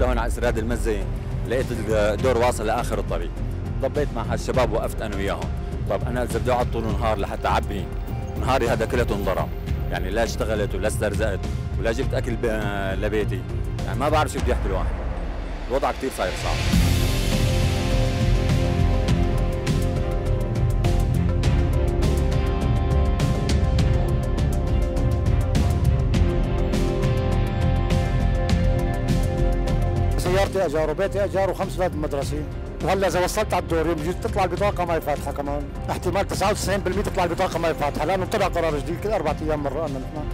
لهون على اسراد المزة لقيت الدور واصل لآخر الطريق. ضبيت مع الشباب وقفت أنا وياهم. طب أنا إذا بدي اقعد طول النهار لحتى أعبي نهاري هذا كله انضرب. يعني لا اشتغلت ولا استرزقت ولا جبت أكل لبيتي. يعني ما بعرف شو بده يحكي الواحد الوضع كثير صاير صعب. سيارتي اجار وبيتي اجار وخمس أولاد مدرسي وهلأ إذا وصلت على الدوري بجوز تطلع البطاقة ما فاتحة كمان. احتمال 99% تطلع البطاقة ما فاتحة لأنه طلع قرار جديد كل أربع أيام مرة نحن